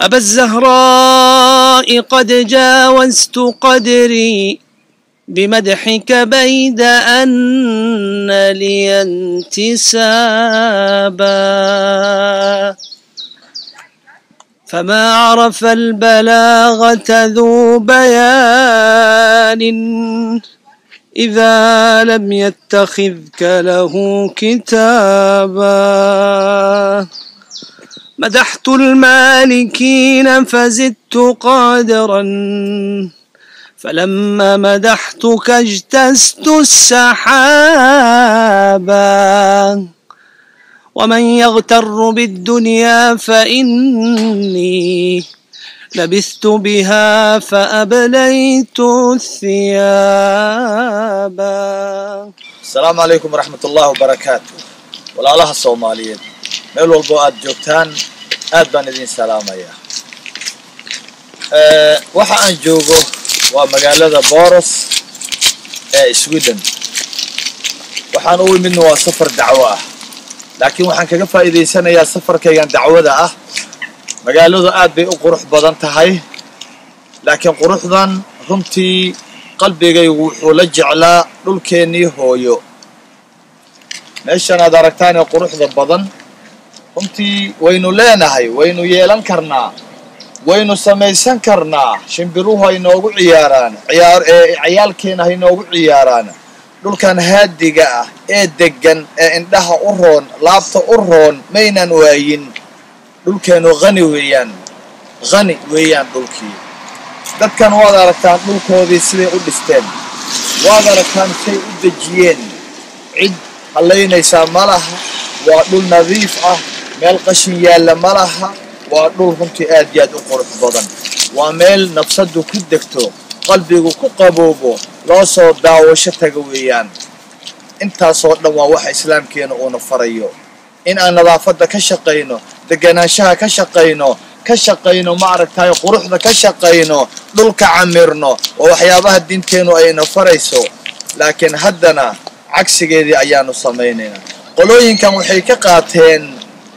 أبا الزهراء قد جاوزت قدري بمدحك بيد أن لي انتسابا. فما عرف البلاغة ذو بيان إذا لم يتخذك له كتابا. مدحت المالكين فزدت قادرا. فلما مدحتك اجتزت السحابا ومن يغتر بالدنيا فإني لبثت بها فأبليت الثيابا asalaamu calaykum waraxmat ullahi wabarakaatu walaalaha soomaaliyeed meel walbo aad joogtaan aad baan idin salaamayaa waxa aan joogo waa magaalada boros ee sweden waxaan u imidna waa safar dacwo ah laakiin waxaan kaga faa'iidaysanayaa safarkaygan dacwada ah magaaladu aad bay u qurux badan tahay laakiin quruxdan runtii qalbigaygu wuxuu la jeclaa dhulkeennii hooyo meeshan aad aragtaan ee quruxda badan runtii waynu leenahay waynu yeelan karnaa waynu samaysan karnaa shimbiruhu hay noogu ciyaaraan ciyaar ee ciyaalkeena hay noogu ciyaaraan. Dhulkan haadiga ah ee deggan ee indhaha u roon laabta u roon maynan waayin. Dhulkeenu hani weeyaan hani weeyaan dhulkii. Dadkan waad aragtaan dhulkoodii siday u dhisteen. Waad aragtaan say u dejiyeen. Cid hallaynaysaa ma laha waa dhul nadiif ah meel qashin yaalla ma laha waa dhul runtii aad iyo aad u qurux badan. Waa meel nafsaddu ku degto qalbigu ku qaboobo loo soo daawasho taga weeyaan. Intaasoo dhan waa waxa islaamkeena uuna farayo. In aan nadaafadda ka shaqayno deganaanshaha ka shaqayno ka shaqayno ma aragtaay quruxda ka shaqayno dhulka camirno oo waxyaabaha diinteenu ayna farayso. Laakiin haddana cagsigeedii ayaanu samaynaynaa. Qolooyinkan waxay ka qaateen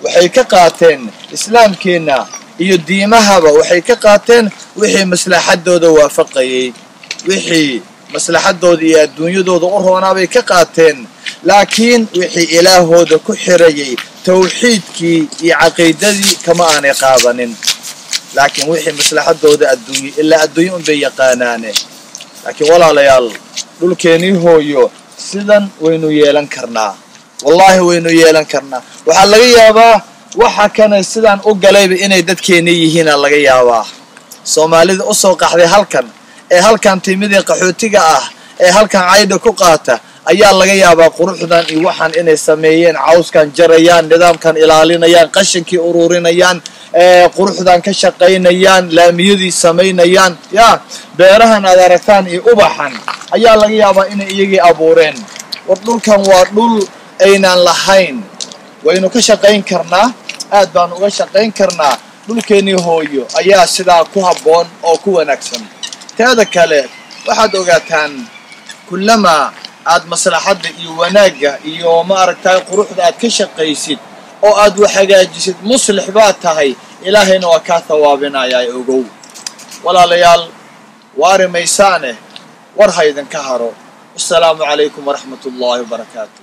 waxay ka qaateen islaamkeenna iyo diimahaba waxay ka qaateen wixii maslaxadooda waafaqayay. Wixii maslaxadooda iyo adduunyadooda u roonaabay ka qaateen. Laakiin wixii ilaahooda ku xirayay tawxiidkii iyo caqiidadii kama aanay qaadanin laakiin wixii maslaxadooda adduunye ilaa adduunye unbay yaqaanaane. Laakiin walaalayaal dhulkeenii hooyo sidan waynu yeelan karnaa wallaahi waynu yeelan karnaa. Waxaa laga yaabaa waxa kana sidaan u galayba inay dadkeeni yihiina laga yaabaa. Soomaalida u soo qaxday halkan ee halkan timidee qaxootiga ah ee halkan caydha ku qaata ayaa laga yaabaa quruxdan iyo waxaan inay sameeyeen cawskan jarayaan nidaamkan ilaalinayaan qashinkii ururinayaan quruxdan ka shaqaynayaan laamiyadii samaynayaan. Ya beerahan aad aragtaan iyo ubaxan ayaa laga yaabaa inay iyagii abuureen. War dhulkan waa dhul aynaan lahayn. Waynu ka shaqayn karnaa aad baanu uga shaqayn karnaa. Dhulkeennii hooyo ayaa sidaa ku habboon oo ku wanaagsan. Teeda kale waxaad ogaataan kullamaa aad maslaxadda iyo wanaagga iyo ma aragtaay quruxda aad ka shaqaysid oo aad wax hagaajisid muslix baad tahay. Ilaahayna waa kaa hawaabinayaa ogow. Walaalayaal waari maysaane war ha idinka haro. Wasalaamu calaykum waraxmat ullaahi wabarakaatu